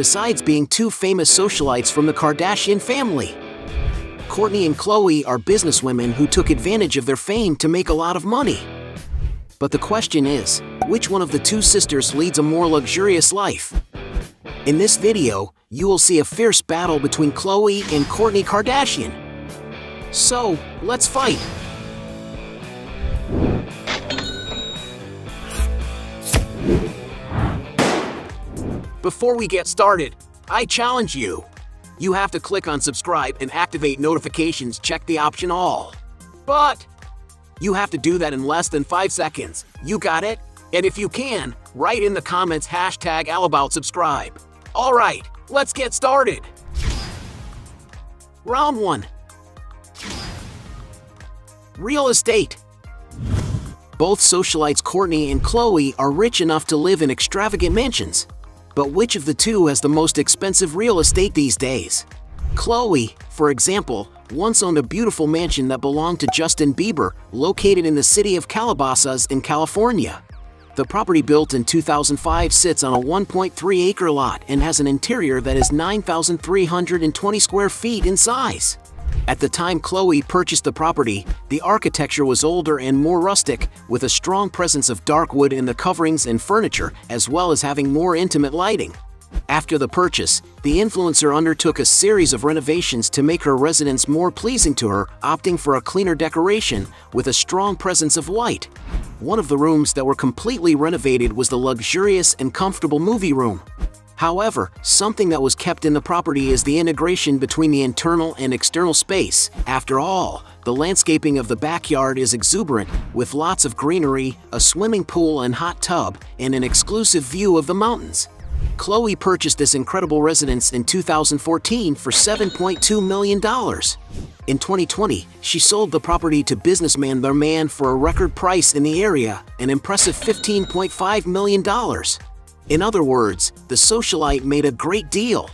besides being two famous socialites from the Kardashian family. Kourtney and Khloé are businesswomen who took advantage of their fame to make a lot of money. But the question is, which one of the two sisters leads a more luxurious life? In this video, you will see a fierce battle between Khloé and Kourtney Kardashian. So, let's fight! Before we get started, I challenge you. You have to click on subscribe and activate notifications, check the option all. But you have to do that in less than 5 seconds. You got it? And if you can, write in the comments hashtag AllAboutSubscribe. Alright, let's get started. Round 1 Real Estate Both socialites Kourtney and Khloé are rich enough to live in extravagant mansions. But which of the two has the most expensive real estate these days? Khloé, for example, once owned a beautiful mansion that belonged to Justin Bieber, located in the city of Calabasas in California. The property built in 2005 sits on a 1.3 acre lot and has an interior that is 9,320 square feet in size. At the time Khloé purchased the property, the architecture was older and more rustic, with a strong presence of dark wood in the coverings and furniture, as well as having more intimate lighting. After the purchase, the influencer undertook a series of renovations to make her residence more pleasing to her, opting for a cleaner decoration with a strong presence of white. One of the rooms that were completely renovated was the luxurious and comfortable movie room. However, something that was kept in the property is the integration between the internal and external space. After all, the landscaping of the backyard is exuberant, with lots of greenery, a swimming pool and hot tub, and an exclusive view of the mountains. Khloé purchased this incredible residence in 2014 for $7.2 million. In 2020, she sold the property to businessman The Man for a record price in the area, an impressive $15.5 million. In other words, the socialite made a great deal.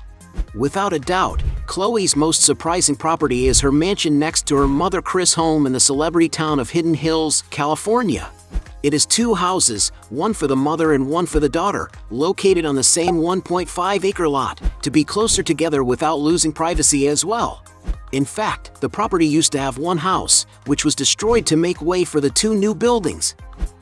Without a doubt, Khloé's most surprising property is her mansion next to her mother Kris home in the celebrity town of Hidden Hills, California. It is two houses, one for the mother and one for the daughter, located on the same 1.5 acre lot, to be closer together without losing privacy as well. In fact, the property used to have one house, which was destroyed to make way for the two new buildings.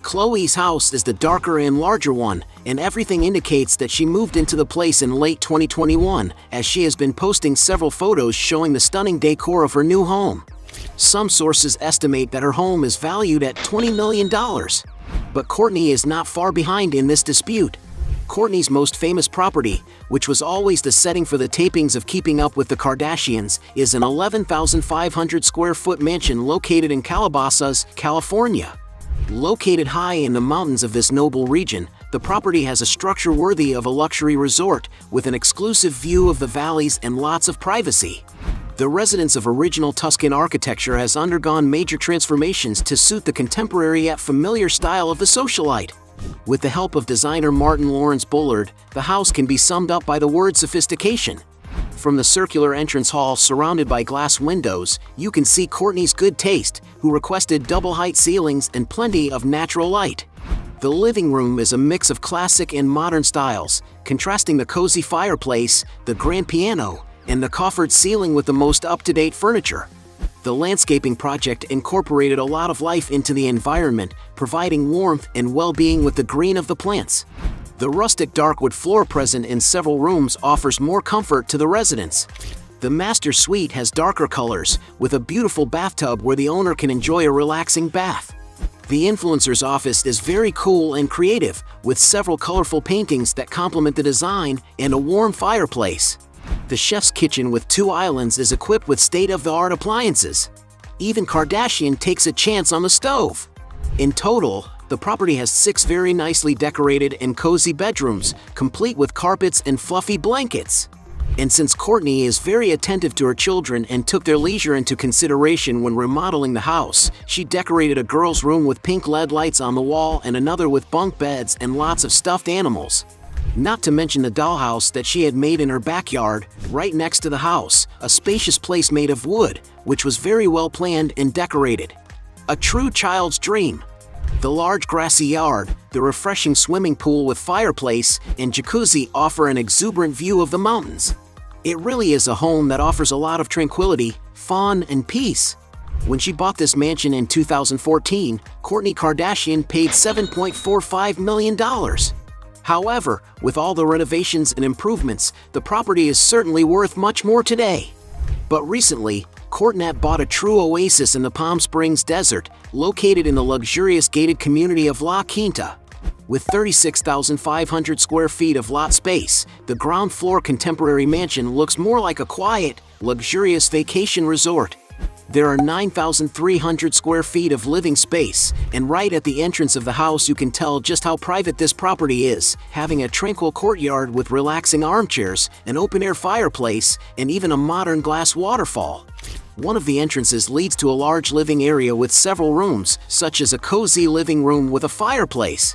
Khloé's house is the darker and larger one, and everything indicates that she moved into the place in late 2021, as she has been posting several photos showing the stunning decor of her new home. Some sources estimate that her home is valued at $20 million. But Kourtney is not far behind in this dispute. Kourtney's most famous property, which was always the setting for the tapings of Keeping Up with the Kardashians, is an 11,500 square foot mansion located in Calabasas, California. Located high in the mountains of this noble region, the property has a structure worthy of a luxury resort with an exclusive view of the valleys and lots of privacy. The residence of original Tuscan architecture has undergone major transformations to suit the contemporary yet familiar style of the socialite. With the help of designer Martin Lawrence Bullard, the house can be summed up by the word sophistication. From the circular entrance hall surrounded by glass windows, you can see Kourtney's good taste, who requested double-height ceilings and plenty of natural light. The living room is a mix of classic and modern styles, contrasting the cozy fireplace, the grand piano, and the coffered ceiling with the most up-to-date furniture. The landscaping project incorporated a lot of life into the environment, providing warmth and well-being with the green of the plants. The rustic darkwood floor present in several rooms offers more comfort to the residents. The master suite has darker colors, with a beautiful bathtub where the owner can enjoy a relaxing bath. The influencer's office is very cool and creative, with several colorful paintings that complement the design and a warm fireplace. The chef's kitchen with two islands is equipped with state-of-the-art appliances. Even Kardashian takes a chance on the stove. In total, the property has six very nicely decorated and cozy bedrooms, complete with carpets and fluffy blankets. And since Kourtney is very attentive to her children and took their leisure into consideration when remodeling the house, she decorated a girl's room with pink LED lights on the wall and another with bunk beds and lots of stuffed animals. Not to mention the dollhouse that she had made in her backyard, right next to the house, a spacious place made of wood, which was very well planned and decorated. A true child's dream. The large grassy yard, the refreshing swimming pool with fireplace, and jacuzzi offer an exuberant view of the mountains. It really is a home that offers a lot of tranquility, fun, and peace. When she bought this mansion in 2014, Kourtney Kardashian paid $7.45 million. However, with all the renovations and improvements, the property is certainly worth much more today. But recently, Kourtney bought a true oasis in the Palm Springs desert, located in the luxurious gated community of La Quinta. With 36,500 square feet of lot space, the ground floor contemporary mansion looks more like a quiet, luxurious vacation resort. There are 9,300 square feet of living space, and right at the entrance of the house you can tell just how private this property is, having a tranquil courtyard with relaxing armchairs, an open-air fireplace, and even a modern glass waterfall. One of the entrances leads to a large living area with several rooms, such as a cozy living room with a fireplace.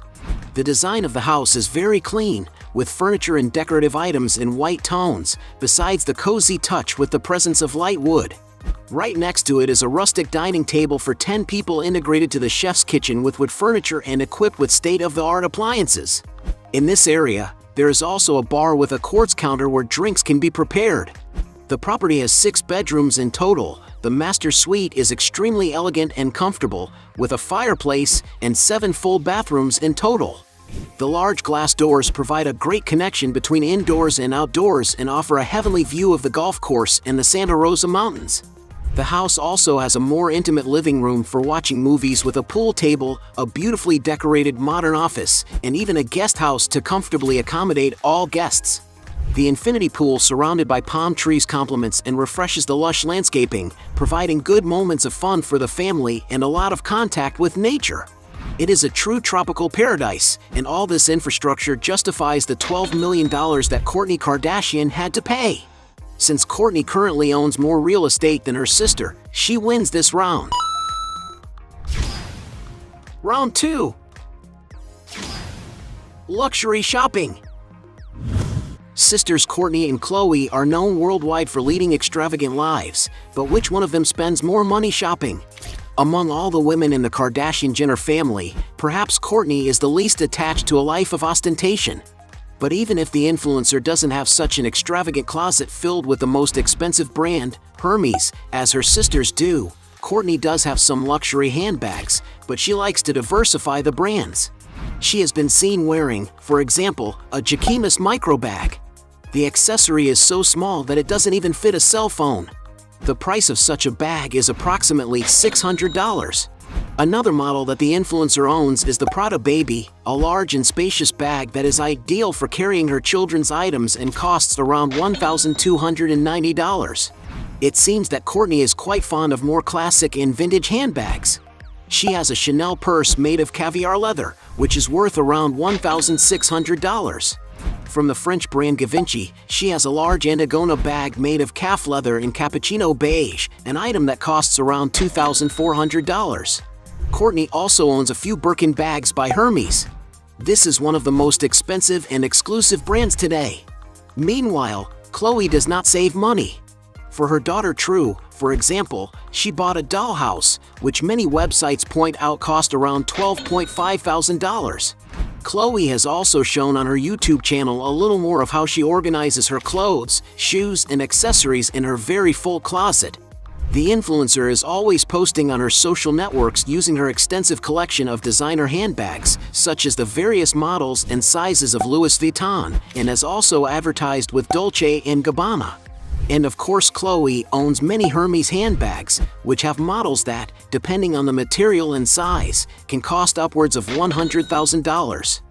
The design of the house is very clean, with furniture and decorative items in white tones, besides the cozy touch with the presence of light wood. Right next to it is a rustic dining table for 10 people integrated to the chef's kitchen with wood furniture and equipped with state-of-the-art appliances. In this area, there is also a bar with a quartz counter where drinks can be prepared. The property has six bedrooms in total. The master suite is extremely elegant and comfortable, with a fireplace and seven full bathrooms in total. The large glass doors provide a great connection between indoors and outdoors and offer a heavenly view of the golf course and the Santa Rosa Mountains. The house also has a more intimate living room for watching movies with a pool table, a beautifully decorated modern office, and even a guest house to comfortably accommodate all guests. The infinity pool surrounded by palm trees complements and refreshes the lush landscaping, providing good moments of fun for the family and a lot of contact with nature. It is a true tropical paradise, and all this infrastructure justifies the $12 million that Kourtney Kardashian had to pay. Since Kourtney currently owns more real estate than her sister, she wins this round. Round 2 Luxury Shopping Sisters Kourtney and Khloé are known worldwide for leading extravagant lives, but which one of them spends more money shopping? Among all the women in the Kardashian-Jenner family, perhaps Kourtney is the least attached to a life of ostentation. But even if the influencer doesn't have such an extravagant closet filled with the most expensive brand, Hermes, as her sisters do, Kourtney does have some luxury handbags, but she likes to diversify the brands. She has been seen wearing, for example, a Jacquemus micro bag. The accessory is so small that it doesn't even fit a cell phone. The price of such a bag is approximately $600. Another model that the influencer owns is the Prada Baby, a large and spacious bag that is ideal for carrying her children's items and costs around $1,290. It seems that Kourtney is quite fond of more classic and vintage handbags. She has a Chanel purse made of caviar leather, which is worth around $1,600. From the French brand Givenchy, she has a large Antigona bag made of calf leather in cappuccino beige, an item that costs around $2,400. Kourtney also owns a few Birkin bags by Hermes. This is one of the most expensive and exclusive brands today. Meanwhile, Khloé does not save money. For her daughter True, for example, she bought a dollhouse, which many websites point out cost around $12.5 thousand. Khloé has also shown on her YouTube channel a little more of how she organizes her clothes, shoes, and accessories in her very full closet. The influencer is always posting on her social networks using her extensive collection of designer handbags, such as the various models and sizes of Louis Vuitton, and has also advertised with Dolce & Gabbana. And of course Khloé owns many Hermes handbags, which have models that, depending on the material and size, can cost upwards of $100,000.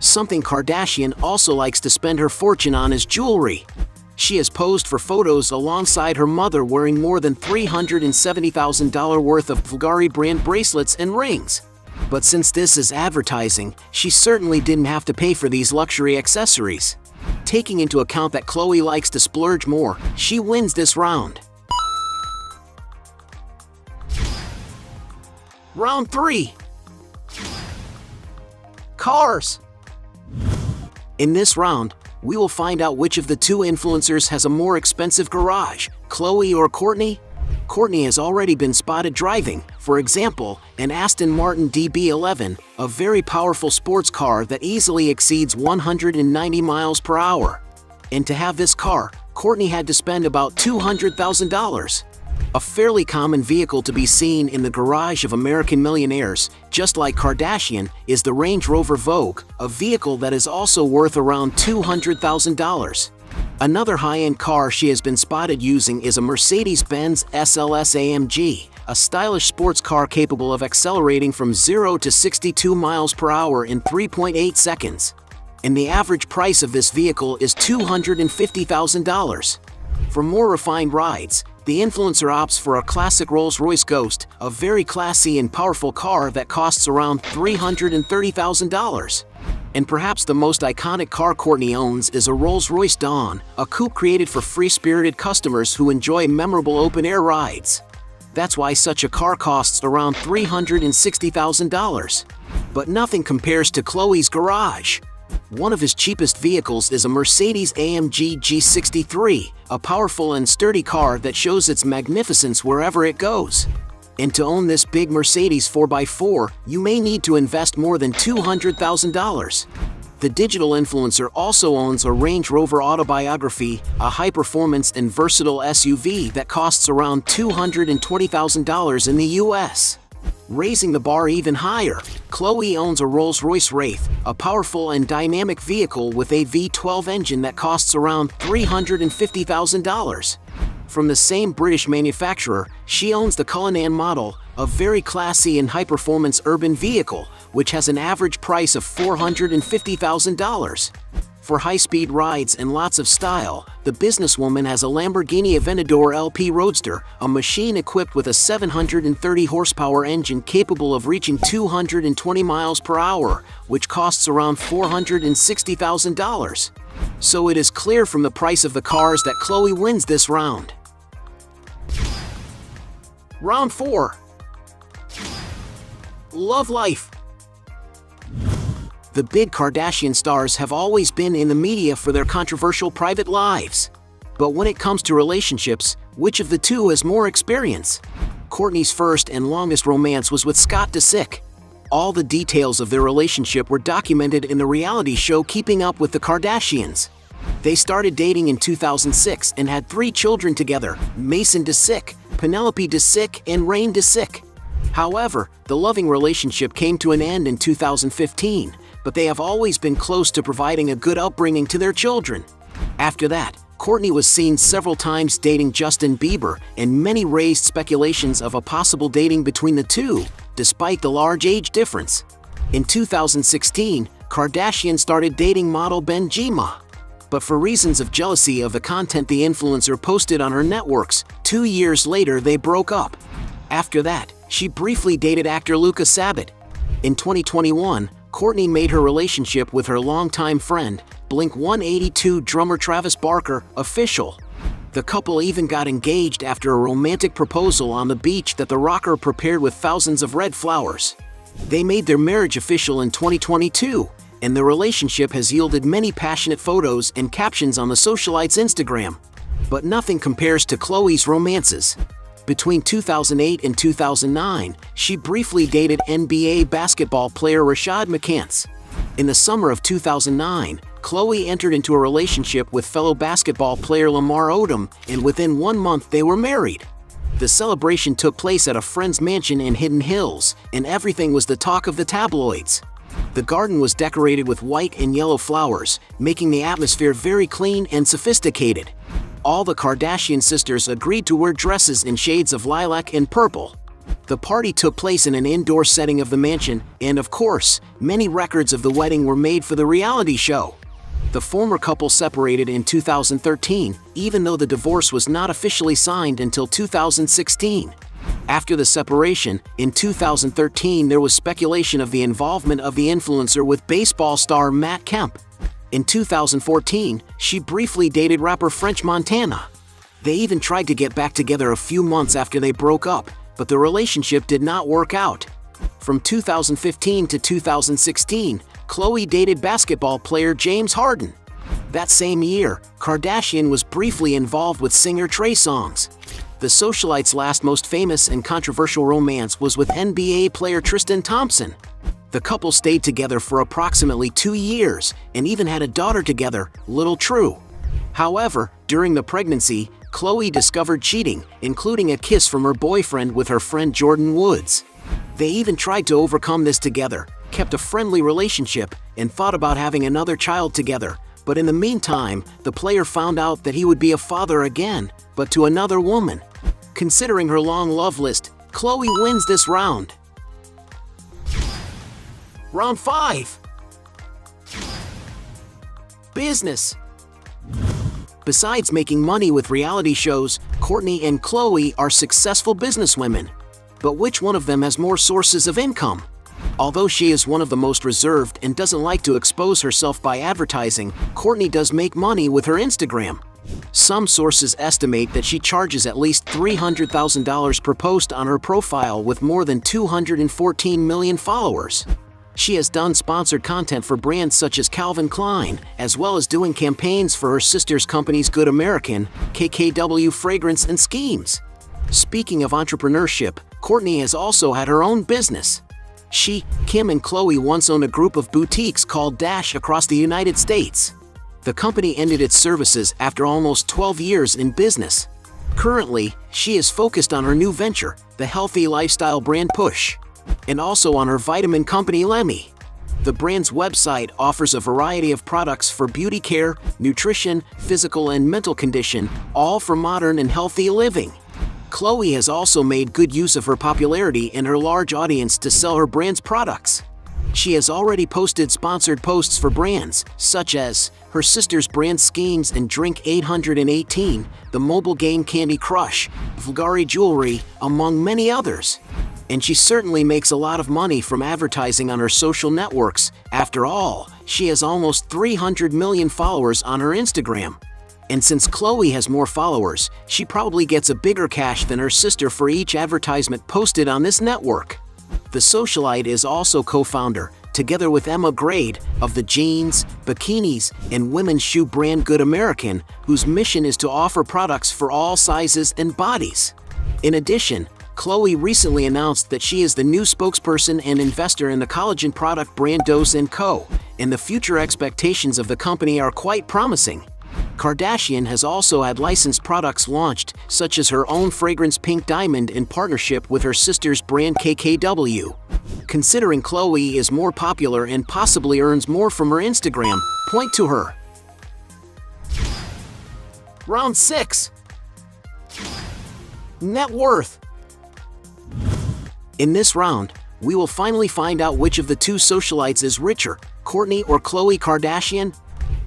Something Kardashian also likes to spend her fortune on is jewelry. She has posed for photos alongside her mother wearing more than $370,000 worth of Bulgari brand bracelets and rings. But since this is advertising, she certainly didn't have to pay for these luxury accessories. Taking into account that Khloé likes to splurge more, she wins this round. Round 3 Cars In this round, we will find out which of the two influencers has a more expensive garage, Khloé or Kourtney. Kourtney has already been spotted driving, for example, an Aston Martin DB11, a very powerful sports car that easily exceeds 190 miles per hour. And to have this car, Kourtney had to spend about $200,000. A fairly common vehicle to be seen in the garage of American millionaires, just like Kardashian, is the Range Rover Vogue, a vehicle that is also worth around $200,000. Another high-end car she has been spotted using is a Mercedes-Benz SLS AMG, a stylish sports car capable of accelerating from 0 to 62 miles per hour in 3.8 seconds. And the average price of this vehicle is $250,000. For more refined rides, the influencer opts for a classic Rolls-Royce Ghost, a very classy and powerful car that costs around $330,000. And perhaps the most iconic car Kourtney owns is a Rolls-Royce Dawn, a coupe created for free-spirited customers who enjoy memorable open-air rides. That's why such a car costs around $360,000. But nothing compares to Khloé's garage. One of his cheapest vehicles is a Mercedes AMG G63, a powerful and sturdy car that shows its magnificence wherever it goes. And to own this big Mercedes 4x4, you may need to invest more than $200,000. The digital influencer also owns a Range Rover Autobiography, a high-performance and versatile SUV that costs around $220,000 in the US. Raising the bar even higher, Khloé owns a Rolls-Royce Wraith, a powerful and dynamic vehicle with a V12 engine that costs around $350,000. From the same British manufacturer, she owns the Cullinan model, a very classy and high-performance urban vehicle, which has an average price of $450,000. For high-speed rides and lots of style, the businesswoman has a Lamborghini Aventador LP Roadster, a machine equipped with a 730 horsepower engine capable of reaching 220 miles per hour, which costs around $460,000. So it is clear from the price of the cars that Khloé wins this round. Round 4 Love Life The big Kardashian stars have always been in the media for their controversial private lives. But when it comes to relationships, which of the two has more experience? Kourtney's first and longest romance was with Scott Disick. All the details of their relationship were documented in the reality show Keeping Up with the Kardashians. They started dating in 2006 and had three children together, Mason Disick, Penelope Disick, and Reign Disick. However, the loving relationship came to an end in 2015, but they have always been close to providing a good upbringing to their children. After that, Kourtney was seen several times dating Justin Bieber, and many raised speculations of a possible dating between the two, despite the large age difference. In 2016, Kardashian started dating model Bendjima but for reasons of jealousy of the content the influencer posted on her networks, two years later they broke up. After that, she briefly dated actor Luka Sabbat. In 2021, Kourtney made her relationship with her longtime friend, Blink-182 drummer Travis Barker, official. The couple even got engaged after a romantic proposal on the beach that the rocker prepared with thousands of red flowers. They made their marriage official in 2022, and the relationship has yielded many passionate photos and captions on the socialite's Instagram. But nothing compares to Khloé's romances. Between 2008 and 2009, she briefly dated NBA basketball player Rashad McCants. In the summer of 2009, Khloé entered into a relationship with fellow basketball player Lamar Odom, and within one month they were married. The celebration took place at a friend's mansion in Hidden Hills, and everything was the talk of the tabloids. The garden was decorated with white and yellow flowers, making the atmosphere very clean and sophisticated. All the Kardashian sisters agreed to wear dresses in shades of lilac and purple. The party took place in an indoor setting of the mansion, and of course, many records of the wedding were made for the reality show. The former couple separated in 2013, even though the divorce was not officially signed until 2016. After the separation, in 2013 there was speculation of the involvement of the influencer with baseball star Matt Kemp. In 2014, she briefly dated rapper French Montana. They even tried to get back together a few months after they broke up, but the relationship did not work out. From 2015 to 2016, Khloé dated basketball player James Harden. That same year, Kardashian was briefly involved with singer Trey Songz. The socialite's last most famous and controversial romance was with NBA player Tristan Thompson. The couple stayed together for approximately two years and even had a daughter together, Little True. However, during the pregnancy, Khloé discovered cheating, including a kiss from her boyfriend with her friend Jordyn Woods. They even tried to overcome this together, kept a friendly relationship, and thought about having another child together, but in the meantime, the player found out that he would be a father again, but to another woman. Considering her long love list, Khloé wins this round. Round 5 Business Besides making money with reality shows, Kourtney and Khloé are successful businesswomen. But which one of them has more sources of income? Although she is one of the most reserved and doesn't like to expose herself by advertising, Kourtney does make money with her Instagram. Some sources estimate that she charges at least $300,000 per post on her profile with more than 214 million followers. She has done sponsored content for brands such as Calvin Klein, as well as doing campaigns for her sister's companies Good American, KKW Fragrance and Skims. Speaking of entrepreneurship, Kourtney has also had her own business. She, Kim and Khloé once owned a group of boutiques called Dash across the United States. The company ended its services after almost 12 years in business. Currently, she is focused on her new venture, the healthy lifestyle brand Poosh, and also on her vitamin company Lemme. The brand's website offers a variety of products for beauty care, nutrition, physical and mental condition, all for modern and healthy living. Khloé has also made good use of her popularity and her large audience to sell her brand's products. She has already posted sponsored posts for brands, such as her sister's brand Skims and Drink 818, the mobile game Candy Crush, Bulgari Jewelry, among many others. And she certainly makes a lot of money from advertising on her social networks. After all, she has almost 300 million followers on her Instagram. And since Khloé has more followers, she probably gets a bigger cash than her sister for each advertisement posted on this network. The socialite is also co-founder, together with Emma Grede, of the jeans, bikinis, and women's shoe brand Good American, whose mission is to offer products for all sizes and bodies. In addition, Khloe recently announced that she is the new spokesperson and investor in the collagen product brand Dose & Co., and the future expectations of the company are quite promising. Kardashian has also had licensed products launched, such as her own fragrance Pink Diamond in partnership with her sister's brand KKW. Considering Khloé is more popular and possibly earns more from her Instagram, point to her. Round 6 Net Worth In this round, we will finally find out which of the two socialites is richer, Kourtney or Khloe Kardashian.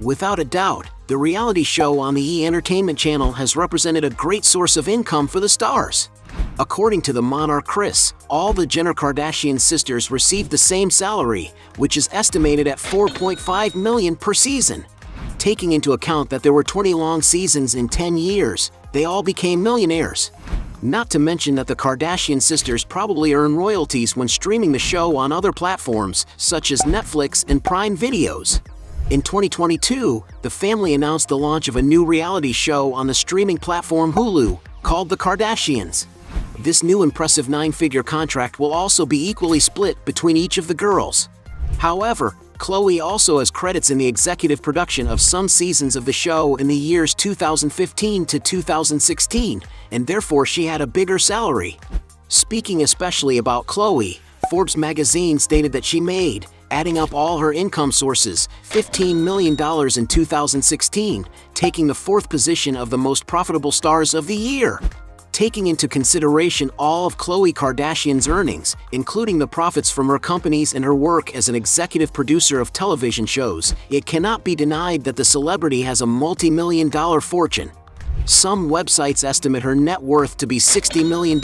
Without a doubt, the reality show on the E! Entertainment Channel has represented a great source of income for the stars. According to the Monarch Kris, all the Jenner Kardashian sisters received the same salary, which is estimated at 4.5 million per season. Taking into account that there were 20 long seasons in 10 years, they all became millionaires. Not to mention that the Kardashian sisters probably earn royalties when streaming the show on other platforms, such as Netflix and Prime Videos. In 2022, the family announced the launch of a new reality show on the streaming platform Hulu called The Kardashians. This new impressive nine-figure contract will also be equally split between each of the girls. However, Khloe also has credits in the executive production of some seasons of the show in the years 2015 to 2016, and therefore she had a bigger salary. Speaking especially about Khloé, Forbes magazine stated that she made adding up all her income sources, $15 million in 2016, taking the fourth position of the most profitable stars of the year. Taking into consideration all of Khloe Kardashian's earnings, including the profits from her companies and her work as an executive producer of television shows, it cannot be denied that the celebrity has a multi-million dollar fortune. Some websites estimate her net worth to be $60 million,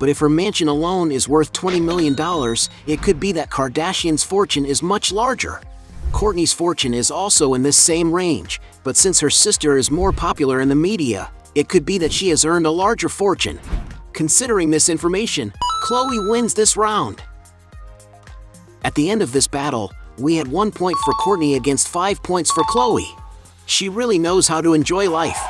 but if her mansion alone is worth $20 million, it could be that Kardashian's fortune is much larger. Kourtney's fortune is also in this same range, but since her sister is more popular in the media, it could be that she has earned a larger fortune. Considering this information, Khloe wins this round. At the end of this battle, we had one point for Kourtney against five points for Khloe. She really knows how to enjoy life.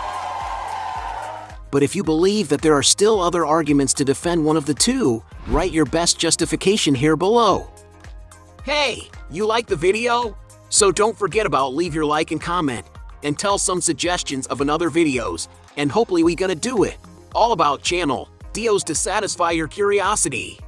But if you believe that there are still other arguments to defend one of the two, write your best justification here below. Hey, you like the video? So don't forget about leave your like and comment, and tell some suggestions of another videos, and hopefully we gonna do it. All about channel, deals to satisfy your curiosity.